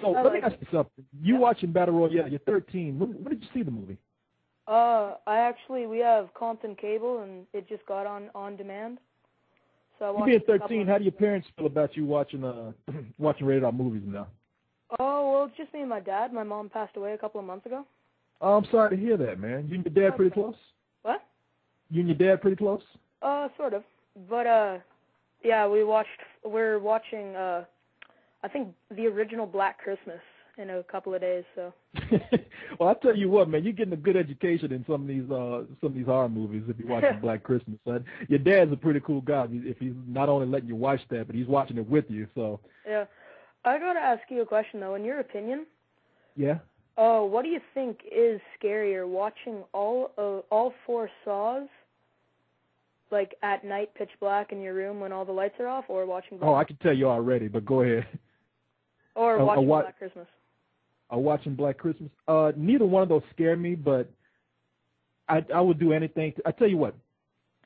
So I let me like ask you something. You watching Battle Royale? You're 13. When, when did you see the movie? Uh, I actually we have Comcast Cable and it just got on on demand. So I You being 13, how do your parents feel about you watching uh watching rated R movies now? Oh well, it's just me and my dad. My mom passed away a couple of months ago. Oh, I'm sorry to hear that, man. You and your dad pretty close? What? You and your dad pretty close? Uh, sort of. But uh, yeah, we watched. We're watching. Uh, I think the original Black Christmas in a couple of days. So well, I tell you what, man, you're getting a good education in some of these uh some of these horror movies if you're watching Black Christmas. Son. Your dad's a pretty cool guy if he's not only letting you watch that, but he's watching it with you. So yeah, I gotta ask you a question though. In your opinion, yeah. oh, what do you think is scarier, watching all uh, all four Saws, like at night, pitch black in your room when all the lights are off, or watching Oh, I can tell you already, but go ahead. or uh, watching what- Black Christmas? Are watching Black Christmas? Uh, neither one of those scare me, but I I would do anything. To, I tell you what,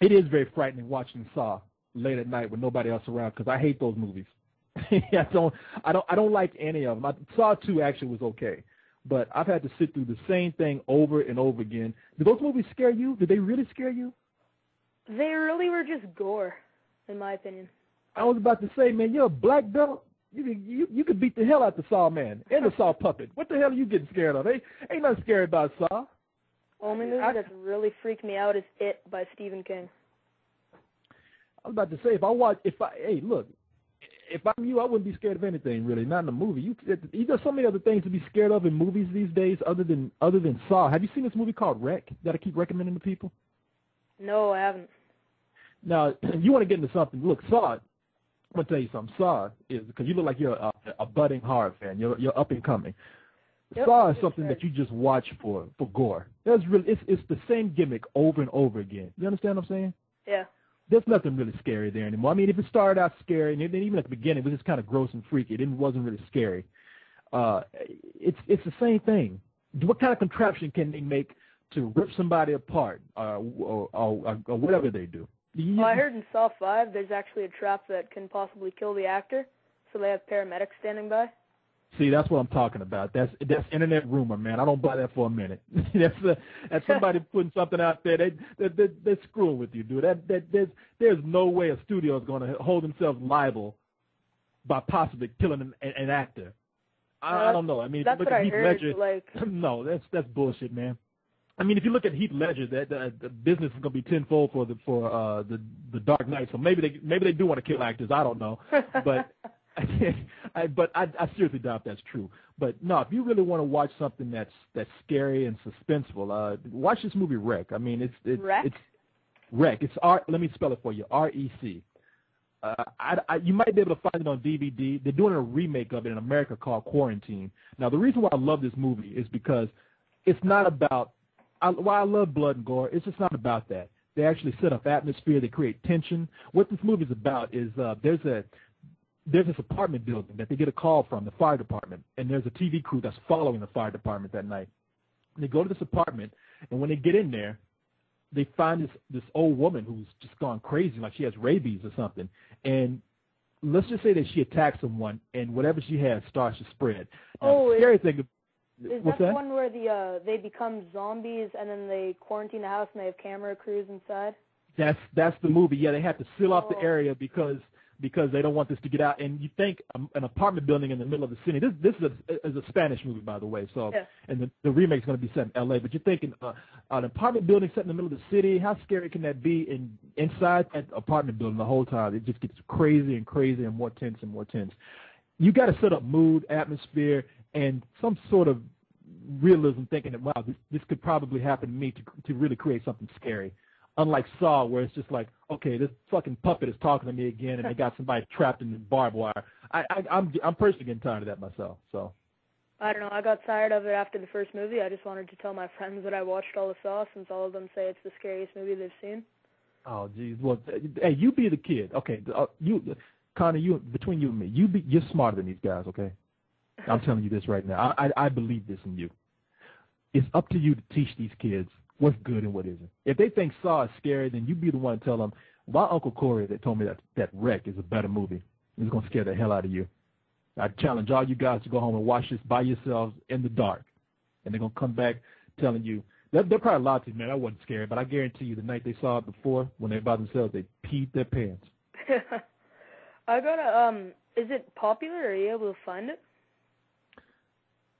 it is very frightening watching Saw late at night with nobody else around because I hate those movies. I don't I don't I don't like any of them. I, Saw two actually was okay, but I've had to sit through the same thing over and over again. Did those movies scare you? Did they really scare you? They really were just gore, in my opinion. I was about to say, man, you're a black belt. You could- you you could beat the hell out the Saw man and the Saw puppet. What the hell are you getting scared of? Ain't ain't nothing scary about Saw. Only movie I- that's really freaked me out is It by Stephen King. I was about to say if I watch if I hey look if I'm you I wouldn't be scared of anything really not in a movie you you there's so many other things to be scared of in movies these days other than other than Saw have you seen this movie called REC that I keep recommending to people No, I haven't. now you want to get into something look Saw I'm gonna tell you something Saw is because you look like you're a, a budding horror fan you're you're up and coming Yep, Saw is something right. that you just watch for for gore that's really it's it's the same gimmick over and over again you understand what I'm saying Yeah. there's nothing really scary there anymore. I mean, if it started out scary, and then even at the beginning, it was just kind of gross and freaky. It didn't, wasn't really scary. Uh, it's it's the same thing. What kind of contraption can they make to rip somebody apart, uh, or, or, or whatever they do? You- Well, I heard in Saw 5 there's actually a trap that can possibly kill the actor, so they have paramedics standing by. See, that's what I'm talking about. That's that's internet rumor, man. I don't buy that for a minute. that's uh that's somebody putting something out there. They they they they're screwing with you, dude. That that there's there's no way a studio is going to hold themselves liable by possibly killing an, an, actor. I, I don't know. I mean, That's look what at I Heath heard. Ledger, Like, no, that's that's bullshit, man. I mean, if you look at Heath Ledger, that the, the business is going to be tenfold for the for uh the the Dark Knight. So maybe they maybe they do want to kill actors. I don't know, but I, but I, I seriously doubt that's true. But no, if you really want to watch something that's that's scary and suspenseful, uh, watch this movie REC. I mean, it's it's REC? it's REC. It's R. Let me spell it for you. R E C. Uh, I, I, you might be able to find it on DVD. They're doing a remake of it in America called Quarantine. Now, the reason why I love this movie is because it's not about. I, while I love blood and gore, it's just not about that. They actually set up atmosphere. They create tension. What this movie is about is uh, there's a there's this apartment building that they get a call from the fire department, and there's a TV crew that's following the fire department that night. And they go to this apartment, and when they get in there, they find this this old woman who's just gone crazy, like she has rabies or something. And let's just say that she attacks someone, and whatever she has starts to spread. Now, Oh, the scary thing. Is what's that that? one where the uh they become zombies and then they quarantine the house and they have camera crews inside? That's that's the movie. Yeah, they have to seal off the Oh. area because because they don't want this to get out. And you think um, an apartment building in the middle of the city. This this is a, is a Spanish movie, by the way. So Yeah. and the the is going to be set in L.A. But you're thinking uh, an apartment building set in the middle of the city. How scary can that be? And inside that apartment building the whole time, it just gets crazy and crazy and more tense and more tense. You got to set up mood, atmosphere, and some sort of realism, thinking that wow, this, this could probably happen to me to to really create something scary unlike Saw, where it's just like, okay, this fucking puppet is talking to me again, and they got somebody trapped in the barbed wire. I, I, I'm, I'm personally getting tired of that myself. So, I don't know. I got tired of it after the first movie. I just wanted to tell my friends that I watched all the Saw since all of them say it's the scariest movie they've seen. oh geez, well, hey, you be the kid, okay? Uh, you, Connor, you between you and me, you be, you're smarter than these guys, okay? I'm telling you this right now. I, I, I believe this in you. It's up to you to teach these kids what's good and what isn't. If they think Saw is scary, then you be the one to tell them. My uncle Korey that told me that that REC is a better movie. It's gonna scare the hell out of you. I challenge all you guys to go home and watch this by yourselves in the dark, and they're gonna come back telling you. They're, they're probably lied to you, man. I wasn't scared, but I guarantee you, the night they saw it before, when they're by themselves, they peed their pants. I gotta um. Is it popular? Are you able to find it?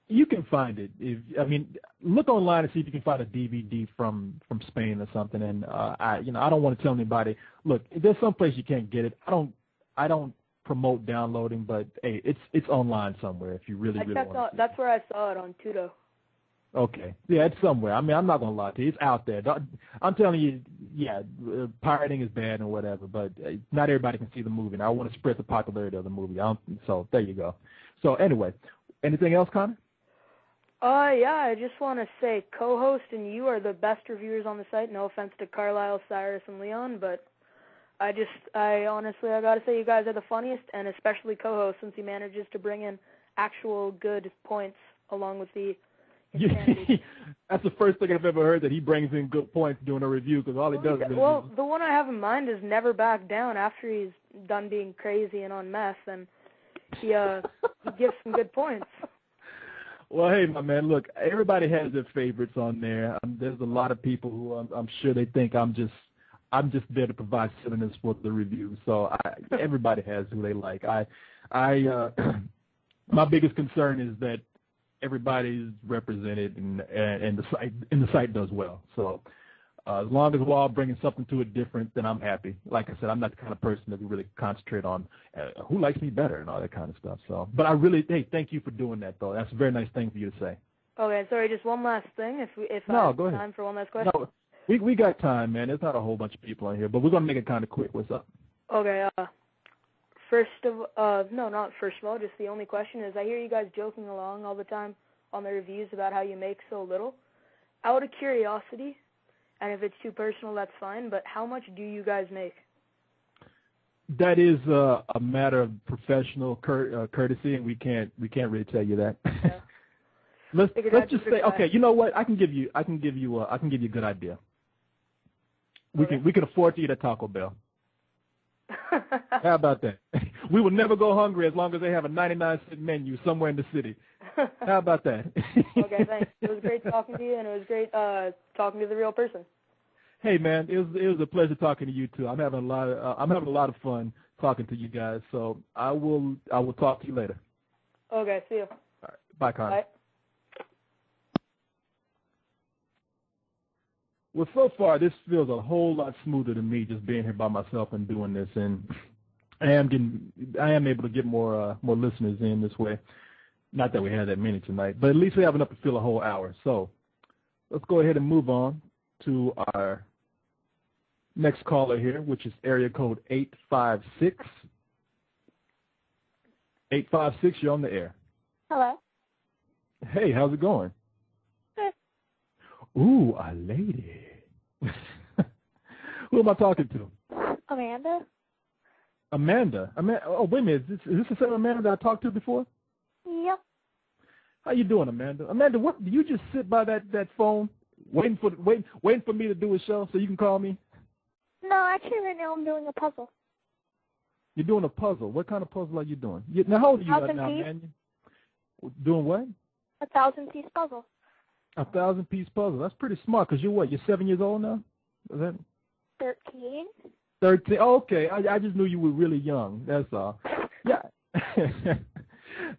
You can find it. If I mean, look online and see if you can find a DVD from from Spain or something. And uh, I, you know, I don't want to tell anybody. Look, there's some place you can't get it. I don't. I don't promote downloading, but hey, it's it's online somewhere if you really really want out. to. That's where I saw it on Tudo. Okay. Yeah, it's somewhere. I mean, I'm not gonna lie to you. It's out there. I'm telling you, yeah, uh, pirating is bad and whatever, but uh, not everybody can see the movie. And I want to spread the popularity of the movie. So there you go. So anyway, anything else, Connor? Uh, yeah, I just want to say co-host and you are the best reviewers on the site. No offense to Carlisle, Cyrus, and Leon, but I just, I honestly, I gotta say you guys are the funniest, and especially co-host since he manages to bring in actual good points along with the. That's the first thing I've ever heard that he brings in good points doing a review because all he does is well, the one I have in mind is never back down after he's done being crazy and on meth, and he uh he gives some good points. Well, hey, my man, look, everybody has their favorites on there. Um, there's a lot of people who I'm, I'm sure they think I'm just I'm just there to provide silliness for the review. So I, everybody has who they like. I I uh, my biggest concern is that everybody's represented and, and the site and the site does well. So uh, as long as we're all bringing something to it different, then I'm happy. Like I said, I'm not the kind of person that we really concentrate on uh, who likes me better and all that kind of stuff. So, but I really, hey, thank you for doing that though. That's a very nice thing for you to say. Okay, sorry, just one last thing. If we, if I No, have go ahead. time for one last question. No, we we got time, man. There's not a whole bunch of people on here, but we're gonna make it kind of quick. What's up? Okay, uh, first of, uh, no, not first of all, just the only question is I hear you guys joking along all the time on the reviews about how you make so little. Out of curiosity, and if it's too personal, that's fine, but how much do you guys make? That is uh, a matter of professional cur- uh, courtesy, and we can't we can't really tell you that. Yeah. let's let's just say, okay, you know what? I can give you I can give you uh, I can give you a good idea. We Okay. can we can afford to eat at Taco Bell. How about that? we will never go hungry as long as they have a 99 cent menu somewhere in the city. How about that? okay, thanks. It was great talking to you, and it was great uh, talking to the real person. Hey man, it was it was a pleasure talking to you too. I'm having a lot of uh, I'm having a lot of fun talking to you guys. So I will I will talk to you later. Okay, see you. All right, bye, Connor. Bye. Well, so far this feels a whole lot smoother to me just being here by myself and doing this, and I am getting I am able to get more uh, more listeners in this way. Not that we had that many tonight, but at least we have enough to fill a whole hour. So let's go ahead and move on to our next caller here, which is area code eight five six. Eight five six, you're on the air. Hello. Hey, how's it going? Good. Ooh, a lady. Who am I talking to? Amanda? Amanda. Amanda. Oh, wait a minute. Is this, is this the same Amanda that I talked to before? Yep. How you doing, Amanda? Amanda, what? Do you just sit by that that phone waiting for waiting waiting for me to do a show so you can call me? No, actually, right now I'm doing a puzzle. You're doing a puzzle. What kind of puzzle are you doing? You, now, how old are you right now, man? Doing what? A thousand piece puzzle. A thousand piece puzzle. That's pretty smart. Cause you're what? You're seven years old now. Is that Thirteen. Thirteen. Okay, I, I just knew you were really young. That's all. Yeah.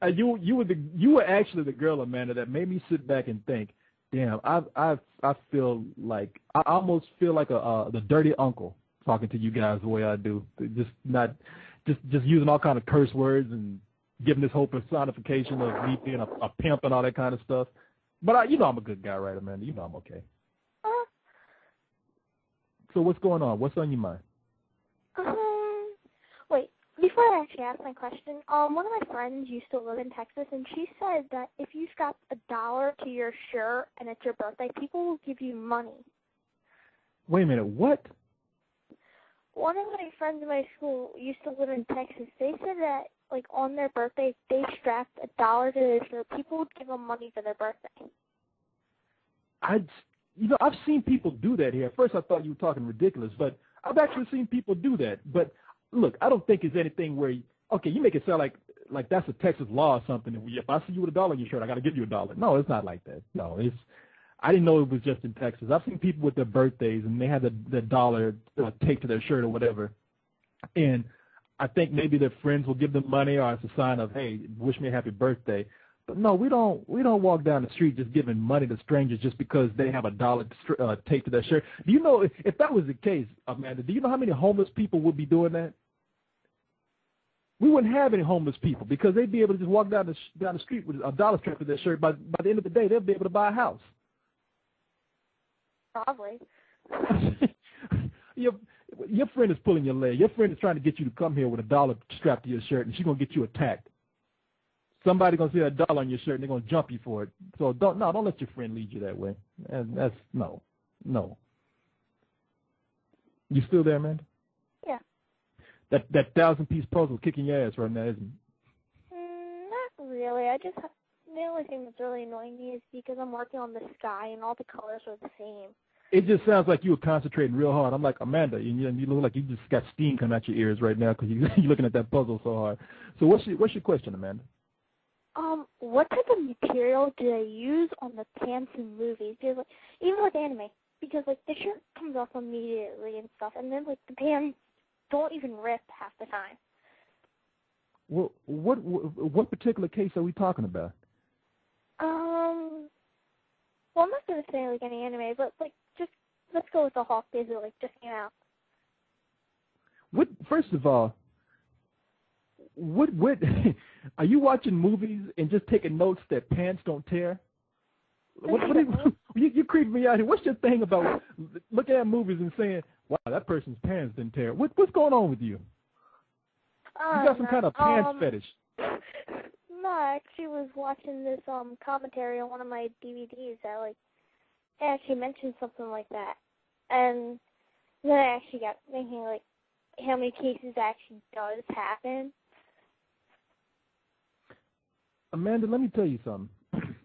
Uh, you you were the you were actually the girl, Amanda, that made me sit back and think. Damn, I I I feel like I almost feel like a uh, the dirty uncle talking to you guys the way I do. Just not just just using all kind of curse words and giving this whole personification of me being a, a pimp and all that kind of stuff. But I, you know I'm a good guy, right, Amanda? You know I'm okay. Uh, So what's going on? What's on your mind? Before I actually ask my question, um, one of my friends used to live in Texas, and she said that if you strap a dollar to your shirt and it's your birthday, people will give you money. Wait a minute. What? One of my friends in my school used to live in Texas. They said that, like, on their birthday, they strapped a dollar to their shirt, people would give them money for their birthday. I, you know, I've seen people do that here. At first, I thought you were talking ridiculous, but I've actually seen people do that. But look, I don't think it's anything where you, okay, you make it sound like like that's a Texas law or something. If I see you with a dollar on your shirt, I got to give you a dollar. No, it's not like that. No, it's I didn't know it was just in Texas. I've seen people with their birthdays and they had the the dollar uh, taped to their shirt or whatever, and I think maybe their friends will give them money or it's a sign of hey, wish me a happy birthday. No, we don't. We don't walk down the street just giving money to strangers just because they have a dollar uh, taped to their shirt. Do you know if, if that was the case, Amanda? Do you know how many homeless people would be doing that? We wouldn't have any homeless people because they'd be able to just walk down the down the street with a dollar strap to their shirt. By by the end of the day, they'll be able to buy a house. Probably. your your friend is pulling your leg. Your friend is trying to get you to come here with a dollar strapped to your shirt, and she's gonna get you attacked. Somebody gonna see that dollar on your shirt, and they're gonna jump you for it. So don't no, don't let your friend lead you that way. And that's no, no. You still there, man? Yeah. That that thousand piece puzzle kicking your ass right now, isn't it? Mm, not really. I just the only thing that's really annoying me is because I'm working on the sky and all the colors are the same. It just sounds like you were concentrating real hard. I'm like Amanda, and you, you look like you just got steam coming out your ears right now because you, you're looking at that puzzle so hard. So what's your what's your question, Amanda? What type of material do they use on the pants in movies? Because like even with anime, because like the shirt comes off immediately and stuff, and then like the pants don't even rip half the time. Well, what what particular case are we talking about? Um, well, I'm not gonna say like any anime, but like just let's go with the Hawk days that like just came out. What first of all, what what are you watching movies and just taking notes that pants don't tear? What, what you, you you creeping me out here. What's your thing about looking at movies and saying, "Wow, that person's pants didn't tear"? What what's going on with you? Uh, you got some no, kind of pants um, fetish. No, I actually was watching this um commentary on one of my DVDs that like actually mentioned something like that, and then I actually got thinking like how many cases actually does happen. Amanda, let me tell you something.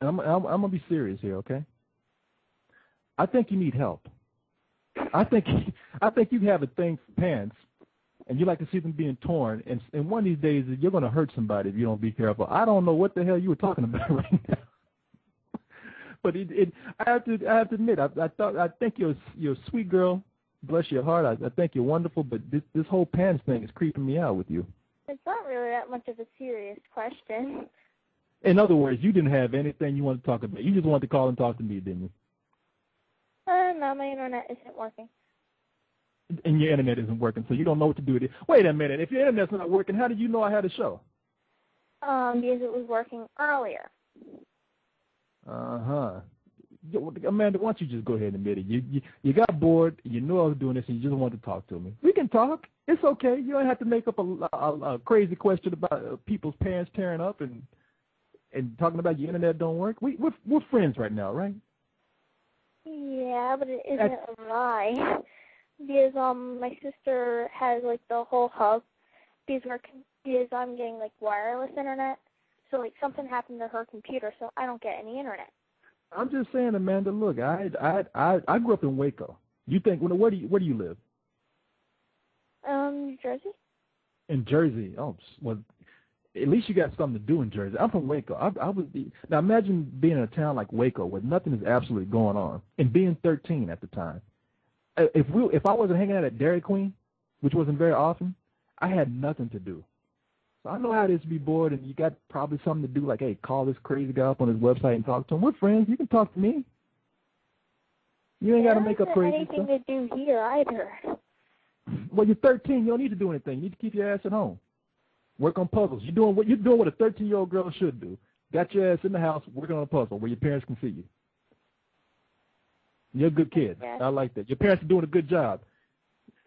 I'm, I'm, I'm gonna be serious here, okay? I think you need help. I think I think you have a thing for pants, and you like to see them being torn. And, and one of these days, you're gonna hurt somebody if you don't be careful. I don't know what the hell you were talking about right now. but it, it, I have to, I have to admit, I, I thought, I think you're, you're a sweet girl. Bless your heart. I, I think you're wonderful. But this, this whole pants thing is creeping me out with you. It's not really that much of a serious question. In other words, you didn't have anything you wanted to talk about. You just wanted to call and talk to me, didn't you? Uh, no, my internet isn't working. And your internet isn't working, so you don't know what to do with it. Wait a minute. If your internet's not working, how did you know I had a show? Um, because it was working earlier. Uh huh. Amanda, why don't you just go ahead and admit it? You, you you got bored. You knew I was doing this, and you just wanted to talk to me. We can talk. It's okay. You don't have to make up a, a, a crazy question about uh, people's parents tearing up and and talking about your internet don't work. We we're, we're friends right now, right? Yeah, but it isn't a lie. Because um, my sister has like the whole hub. Because we're because I'm getting like wireless internet. So like something happened to her computer, so I don't get any internet. I'm just saying, Amanda. Look, I I I I grew up in Waco. You think where do you where do you live? Um, New Jersey. In Jersey. Oh, well, at least you got something to do in Jersey. I'm from Waco. I, I was now imagine being in a town like Waco where nothing is absolutely going on, and being 13 at the time. If we if I wasn't hanging out at Dairy Queen, which wasn't very often, I had nothing to do. I know how it is to be bored, and you got probably something to do, like, hey, call this crazy guy up on his website and talk to him. We're friends. You can talk to me. You ain't got to make up crazy anything stuff. to do here either. Well, you're 13. You don't need to do anything. You need to keep your ass at home. Work on puzzles. You're doing what you're doing what a 13 year old girl should do. Got your ass in the house working on a puzzle where your parents can see you. You're a good kid. I like that. Your parents are doing a good job.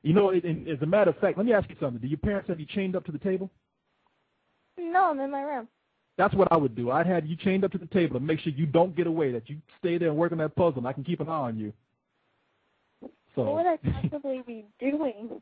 You know, it, it, as a matter of fact, let me ask you something. Do your parents have you chained up to the table? No, I'm in my room. That's what I would do. I'd have you chained up to the table and make sure you don't get away, that you stay there and work on that puzzle, and I can keep an eye on you. So, What would I possibly be doing?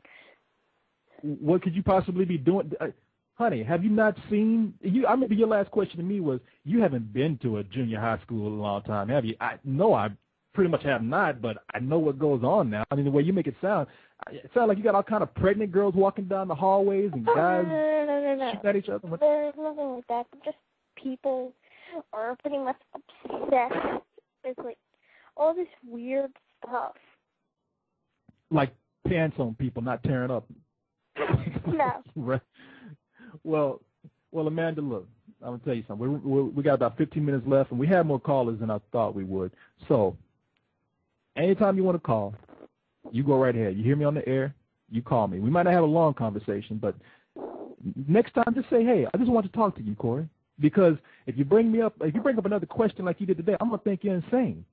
what could you possibly be doing? Uh, honey, have you not seen you? I remember your last question to me was, "You haven't been to a junior high school in a long time, have you?" I no, I pretty much have not, but I know what goes on now. I mean, the way you make it sound, It sounds like you got all kind of pregnant girls walking down the hallways and guys no, no, no, no, shooting at each other. There's nothing like that. Just people are pretty much obsessed with like all this weird stuff. Like pants on people, not tearing up. No. Right. Well, well, Amanda, look, I'm gonna tell you something. We we we got about 15 minutes left, and we have more callers than I thought we would. So, anytime you want to call, you go right ahead. You hear me on the air, you call me. We might not have a long conversation, but next time, just say, "Hey, I just want to talk to you, Korey." Because if you bring me up, if you bring up another question like you did today, I'm gonna think you're insane,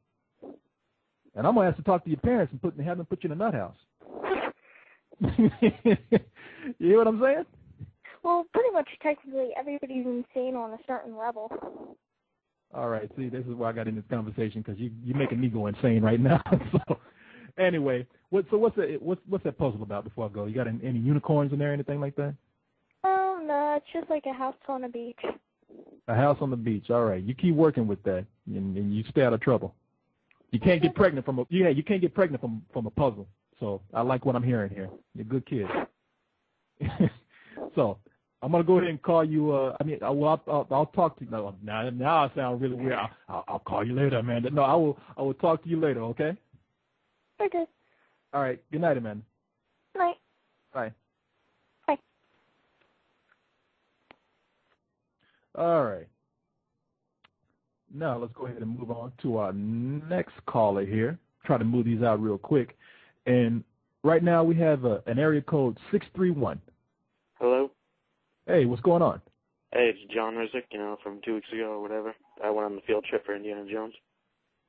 and I'm gonna have to talk to your parents and put and have them put you in a nut house. you hear what I'm saying? Well, pretty much technically everybody's insane on a certain level. All right. See, this is why I got in this conversation because you you're making me go insane right now. so, anyway, what so what's that what's what's that puzzle about before I go? You got any, any unicorns in there, anything like that? Oh no, it's just like a house on a beach. A house on the beach. All right. You keep working with that, and, and you stay out of trouble. You can't get pregnant from a yeah. You can't get pregnant from from a puzzle. So I like what I'm hearing here. You're a good kid. so I'm gonna go ahead and call you. Uh, I mean, I, well, I'll, I'll, I'll talk to you. No, now, now I sound really weird. I'll, I'll, I'll call you later, Amanda. No, I will. I will talk to you later. Okay. Okay. All right. Good night, Amanda. Night. Bye. Bye. All right. Now let's go ahead and move on to our next caller here. Try to move these out real quick. And right now we have uh, an area code 631. Hello? Hey, what's going on? Hey, it's John Rizek, you know, from two weeks ago or whatever. I went on the field trip for Indiana Jones.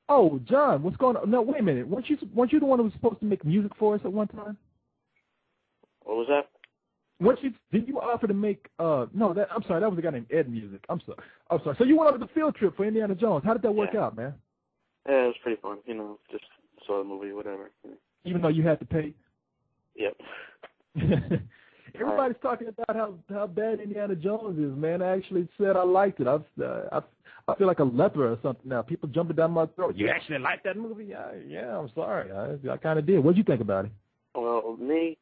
Oh, John, what's going on? No, wait a minute. Weren't you weren't you the one who was supposed to make music for us at one time? What was that? Weren't you? Did you offer to make? Uh, no, that I'm sorry. That was a guy named Ed Music. I'm sorry. I'm sorry. So you went on the field trip for Indiana Jones. How did that work Yeah. out, man? Yeah, it was pretty fun, you know, just saw the movie, whatever. Even though you had to pay. Yep. Everybody's talking about how how bad Indiana Jones is, man. I actually said I liked it. I've, uh, I I feel like a leper or something now. People jumping down my throat. You actually like that movie? Yeah, yeah. I'm sorry. I, I kind of did. What'd you think about it? Well, me,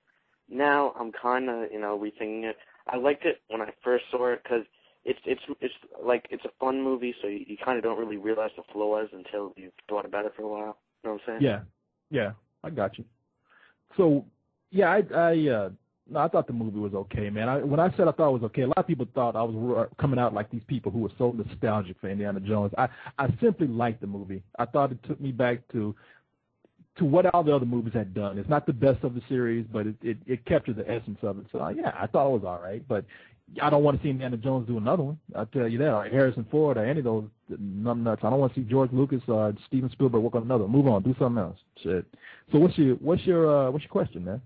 now I'm kind of, you know, rethinking it. I liked it when I first saw it because it's it's it's like it's a fun movie, so you, you kind of don't really realize the flaws until you've thought about it for a while. You know what I'm saying? Yeah, yeah. I got you. So yeah, I I uh, no, I thought the movie was okay, man. I, when I said I thought it was okay, a lot of people thought I was coming out like these people who were so nostalgic for Indiana Jones. I I simply liked the movie. I thought it took me back to to what all the other movies had done. It's not the best of the series, but it it, it captured the essence of it. So uh, yeah, I thought it was all right. But I don't want to see Indiana Jones do another one. I'll tell you that. Or Harrison Ford or any of those numbnuts. I don't want to see George Lucas or Steven Spielberg work on another. Move on, do something else. Shit. So what's your what's your uh, what's your question, man?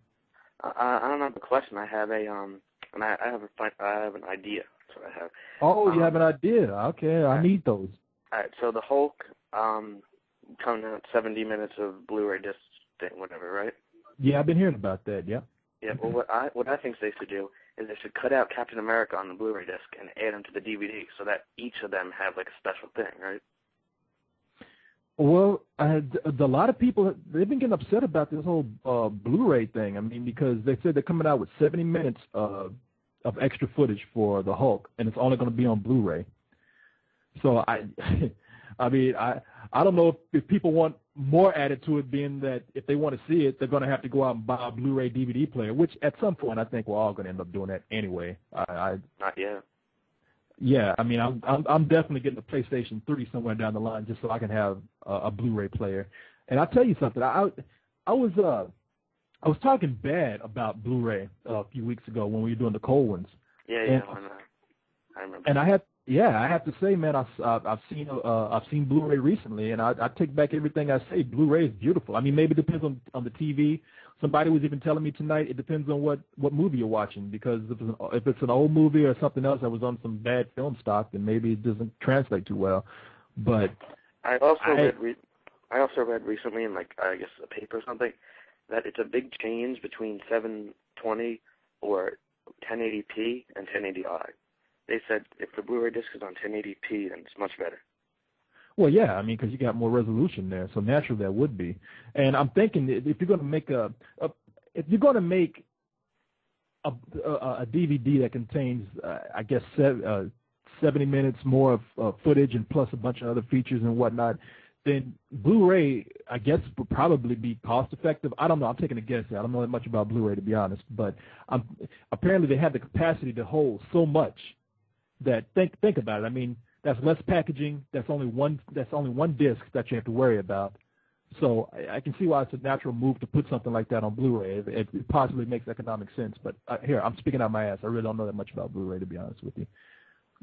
I, I don't have a question. I have a um, and I, I have a I have an idea. That's what I have. Oh, you Um, have an idea. Okay, I need those. All right, so the Hulk, um, coming out 70 minutes of Blu-ray disc thing, whatever, right? Yeah, I've been hearing about that. Yeah. Yeah. Well, what I what I think they should do is they should cut out Captain America on the Blu-ray disc and add them to the DVD, so that each of them have like a special thing, right? Well, uh, a lot of people they've been getting upset about this whole uh, Blu-ray thing. I mean, because they said they're coming out with 70 minutes uh, of extra footage for the Hulk, and it's only going to be on Blu-ray. So I, I mean, I I don't know if, if people want more added to it, being that if they want to see it, they're going to have to go out and buy a Blu-ray DVD player, which at some point I think we're all going to end up doing that anyway. I, I Not yet. Yeah, I mean, I'm I'm, I'm definitely getting a PlayStation 3 somewhere down the line just so I can have a, a Blu-ray player. And I'll tell you something. I I was uh I was talking bad about Blu-ray uh, a few weeks ago when we were doing the cold ones, Yeah, And- yeah, I. I remember. and I had yeah, I have to say, man, I've I've seen uh I've seen Blu-ray recently, and I I take back everything I say. Blu-ray is beautiful. I mean, maybe it depends on on the TV. Somebody was even telling me tonight it depends on what what movie you're watching because if it's an, if it's an old movie or something else that was on some bad film stock, then maybe it doesn't translate too well. But I also I- read re- I also read recently in like I guess a paper or something that it's a big change between 720 or 1080p and 1080i. They said if the Blu-ray disc is on 1080p, then it's much better. Well, yeah, I mean, because you got more resolution there, so naturally that would be. And I'm thinking if you're going to make a, a, if you're going to make a, a, a DVD that contains, uh, I guess, sev- uh, 70 minutes more of uh, footage and plus a bunch of other features and whatnot, then Blu-ray, I guess, would probably be cost effective. I don't know. I'm taking a guess. I don't know that much about Blu-ray to be honest, but um, apparently they have the capacity to hold so much that think think about it. I mean, that's less packaging. That's only one. That's only one disc that you have to worry about. So I, I can see why it's a natural move to put something like that on Blu-ray. It, it, it possibly makes economic sense. But uh, here, I'm speaking out my ass. I really don't know that much about Blu-ray to be honest with you.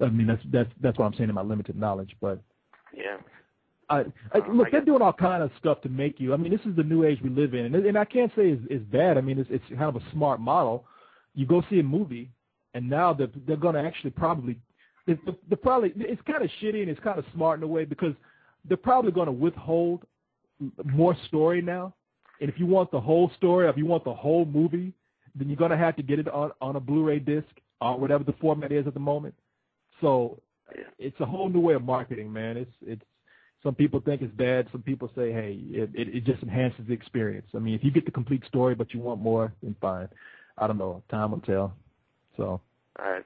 I mean, that's that's that's what I'm saying in my limited knowledge. But Yeah. I, I, Um, look, they're doing all kind of stuff to make you. I mean, this is the new age we live in, and, and I can't say it's, it's bad. I mean, it's, it's kind of a smart model. You go see a movie, and now they're, they're going to actually probably, they're, they're probably, it's kind of shitty and it's kind of smart in a way because they're probably going to withhold more story now. And if you want the whole story, if you want the whole movie, then you're going to have to get it on, on a Blu-ray disc or whatever the format is at the moment. So it's a whole new way of marketing, man. It's it's some people think it's bad. Some people say, hey, it, it, it just enhances the experience. I mean, if you get the complete story but you want more, then fine. I don't know. Time will tell. So All right.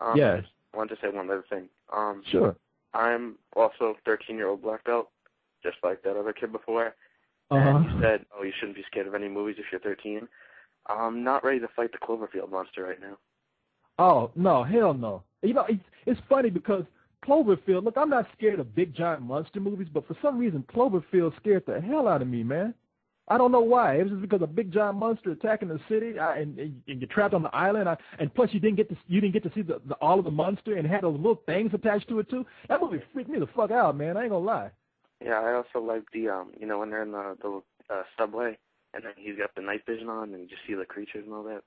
Um, Yeah. I wanted to say one other thing. Um, sure. I'm also 13 year old black belt, just like that other kid before. Uh And you said, oh, you shouldn't be scared of any movies if you're 13. I'm not ready to fight the Cloverfield monster right now. Oh no, hell no. You know, it's, it's funny because Cloverfield. Look, I'm not scared of big giant monster movies, but for some reason Cloverfield scared the hell out of me, man. I don't know why. It was just because a big giant monster attacking the city, I, and, and you're trapped on the island. I, and plus, you didn't get to you didn't get to see the, the all of the monster, and had those little things attached to it too. That movie freaked me the fuck out, man. I ain't gonna lie. Yeah, I also like the, um, you know, when they're in the, the uh, subway and then he's got the night vision on and you just see the creatures and all that.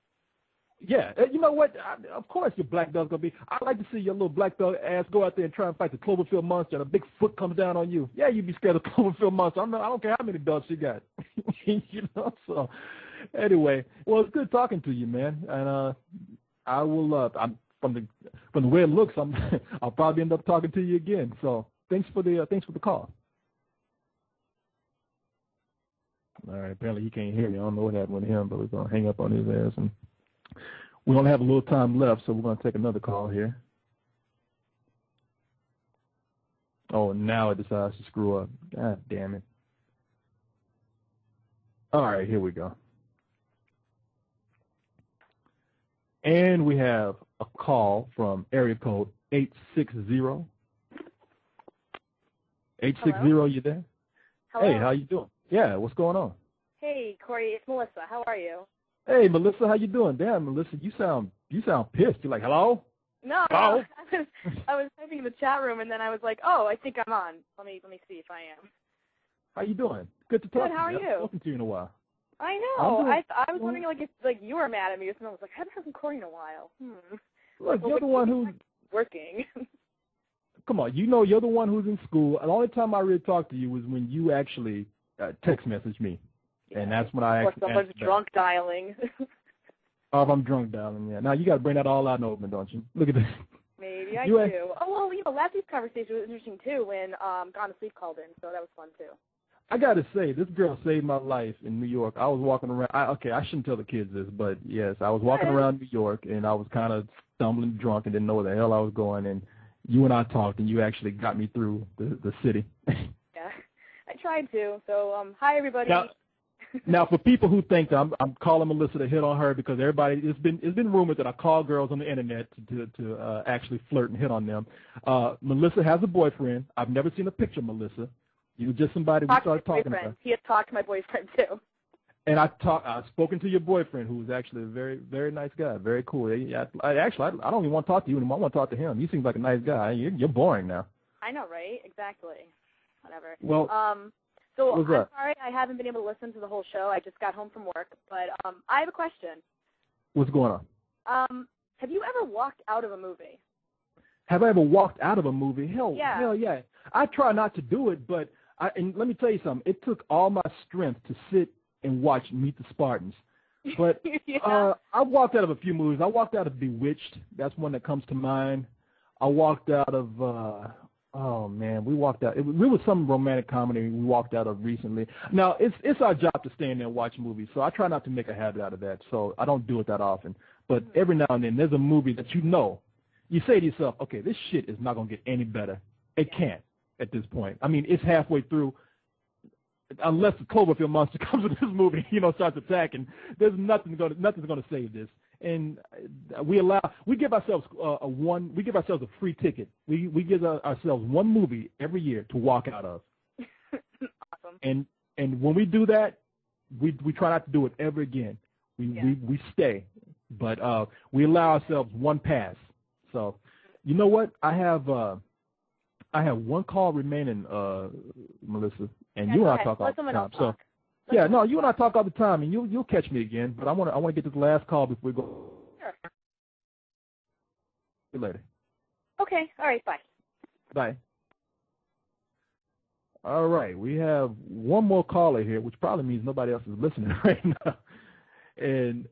Yeah, uh, you know what? I, of course, your black belt's gonna be. I'd like to see your little black belt ass go out there and try and fight the Cloverfield monster, and a big foot comes down on you. Yeah, you'd be scared of Cloverfield monster. I'm not, I don't care how many belts you got. you know. So, anyway, well, it's good talking to you, man. And uh, I will. Uh, I'm from the from the way it looks. I'm. I'll probably end up talking to you again. So, thanks for the uh, thanks for the call. All right. Apparently, he can't hear me. I don't know what happened with him, but we're gonna hang up on his ass and. We only have a little time left, so we're going to take another call here. Oh, now it decides to screw up. God damn it. All right, here we go. And we have a call from area code 860. 860, you there? Hello. Hey, how you doing? Yeah, what's going on? Hey, Korey, it's Melissa. How are you? Hey, Melissa, how you doing? Damn, Melissa, you sound you sound pissed. You're like, hello? No, Hello? I was I was typing in the chat room and then I was like, oh, I think I'm on. Let me let me see if I am. How you doing? Good to talk Good, to how you. are I haven't you? to you in a while. I know. doing- I I was wondering like if like you were mad at me or something. I was like, I haven't heard from Korey in a while. Hmm. Look, Well, you're the one you- who's Working. come on. You know, you're the one who's in school. And the only time I really talked to you was when you actually uh, text messaged me, and that's when I or actually someone's drunk dialing. Oh, if I'm drunk, darling. Yeah. Now you got to bring that all out in open, don't you? Look at this. Maybe I You do. Oh well, you know, last week's conversation was interesting too when um Gone to Sleep called in, so that was fun too. I got to say, this girl saved my life in New York. I was walking around. I, okay, I shouldn't tell the kids this, but yes, I was walking around New York, and I was kind of stumbling drunk and didn't know where the hell I was going. And you and I talked, and you actually got me through the the city. Yeah, I tried to. So um, hi everybody. Now, now, for people who think I'm, I'm calling Melissa to hit on her because everybody it's been it's been rumored that I call girls on the internet to to, to uh, actually flirt and hit on them. Uh, Melissa has a boyfriend. I've never seen a picture of Melissa. You were just somebody we started talking boyfriend. about. He has talked to my boyfriend too. And I talk. I've spoken to your boyfriend, who's actually a very very nice guy, very cool. I, I, actually I, I don't even want to talk to you anymore. I want to talk to him. You seem like a nice guy. You're, you're boring now. I know, right? Exactly. Whatever. Well, Um, so What's I'm sorry I haven't been able to listen to the whole show. I just got home from work, but um, I have a question. what's going on? Um, have you ever walked out of a movie? Have I ever walked out of a movie? Hell, Yeah. hell yeah. I try not to do it, but I and let me tell you something. It took all my strength to sit and watch Meet the Spartans. But yeah. uh, I walked out of a few movies. I walked out of Bewitched. That's one that comes to mind. I walked out of uh Oh man, we walked out. It, was- we was some romantic comedy we walked out of recently. Now it's it's our job to stand there and watch movies, so I try not to make a habit out of that. So I don't do it that often. But mm-hmm. every now and then there's a movie that you know, you say to yourself, okay, this shit is not gonna get any better. It can't at this point. I mean, it's halfway through. Unless the Cloverfield monster comes into this movie, you know, starts attacking, there's nothing going to nothing's going to save this. And uh, we allow we give ourselves uh, a one we give ourselves a free ticket. We we give our- ourselves one movie every year to walk out of. awesome. And and when we do that, we we try not to do it ever again. We Yeah. we we stay, but uh, we allow ourselves one pass. So, you know what? I have uh, I have one call remaining, uh, Melissa, and Yeah, you and I talk all the time. So. talk. Yeah, no, you and I talk all the time, and you'll you'll catch me again. But I want to I want to get this last call before we go. Sure. See you later. Okay. All right. Bye. Bye. All right, we have one more caller here, which probably means nobody else is listening right now, and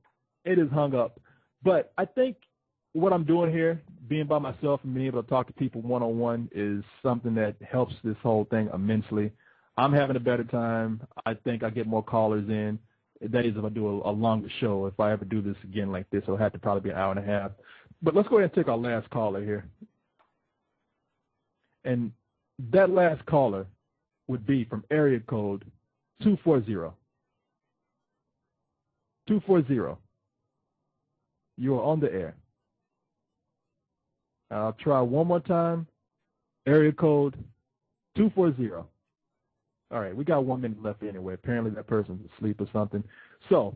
it is hung up. But I think what I'm doing here, being by myself and being able to talk to people one on one, is something that helps this whole thing immensely. I'm having a better time. I think I get more callers in. That is if I do a, a longer show. If I ever do this again like this, it'll have to probably be an hour and a half. But let's go ahead and take our last caller here. And that last caller would be from area code 240. 240. You are on the air. I'll try one more time. Area code 240. All right, we got one minute left anyway. Apparently that person's asleep or something. So,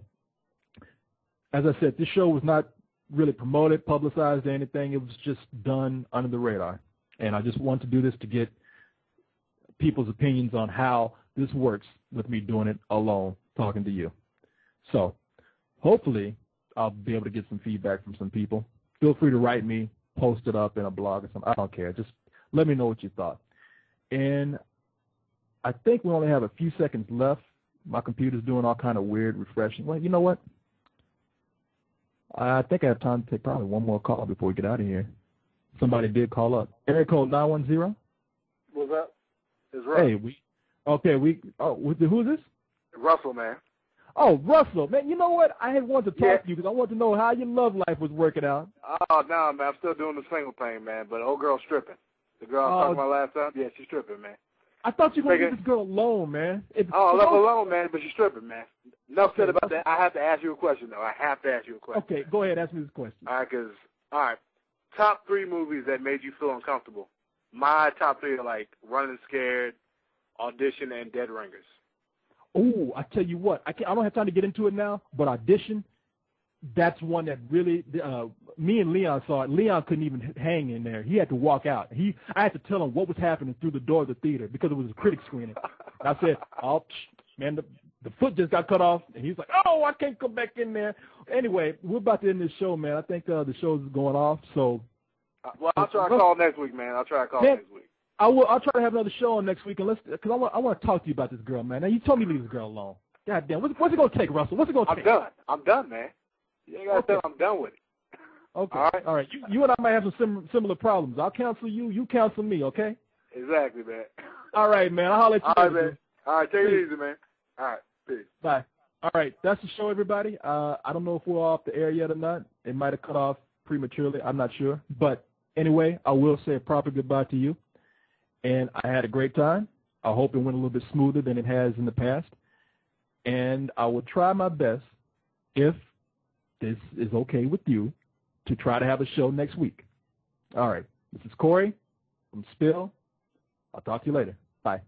as I said, this show was not really promoted, publicized, or anything. It was just done under the radar. And I just want to do this to get people's opinions on how this works with me doing it alone, talking to you. So, hopefully, I'll be able to get some feedback from some people. Feel free to write me, post it up in a blog or something. I don't care. Just let me know what you thought. And I think we only have a few seconds left. My computer's doing all kind of weird refreshing. Well, you know what? I think I have time to take probably one more call before we get out of here. Somebody did call up. Area code 910. What's up? It's Russ. Hey, we okay. We oh, who who is this? Russell, man. Oh, Russell, man. You know what? I had wanted to talk Yeah. to you because I wanted to know how your love life was working out. Oh, no, man. I'm still doing the single thing, man. But old girl stripping. The girl I was Oh. talking about last time, yeah, she's stripping, man. I thought you were gonna Take leave this girl alone, man. If, Oh, left alone, man, but she's stripping, man. Enough said about that. I have to ask you a question, though. I have to ask you a question. Okay, go ahead. Ask me this question. All right, because, all right, top three movies that made you feel uncomfortable. My top three are like Running Scared, Audition, and Dead Ringers. Oh, I tell you what, I can't, I don't have time to get into it now, but audition, that's one that really. Uh, me and Leon saw it. Leon couldn't even hang in there. He had to walk out. He, I had to tell him what was happening through the door of the theater because it was a critic screening. And I said, "Oh, man, the, the foot just got cut off." And he's like, "Oh, I can't come back in there." Anyway, we're about to end this show, man. I think uh, the show's going off, so Uh, well, I'll try to call next week, man. I'll try to call Man, next week. I will. I'll try to have another show on next week, and let's because I want. I want to talk to you about this girl, man. Now you told me to leave this girl alone. God damn, what's, what's it gonna take, Russell? What's it gonna I'm take? done. I'm done, man. You ain't gotta Okay. tell I'm done with it. Okay. All right. All right. You, you and I might have some sim- similar problems. I'll counsel you. You counsel me. Okay. Exactly, man. All right, man. I'll holler at you. All right, man. All right, take it easy, man. All right, peace. Bye. All right. That's the show, everybody. Uh, I don't know if we're off the air yet or not. It might have cut off prematurely. I'm not sure. But anyway, I will say a proper goodbye to you. And I had a great time. I hope it went a little bit smoother than it has in the past. And I will try my best, if this is okay with you, to try to have a show next week. All right. This is Korey from Spill. I'll talk to you later. Bye.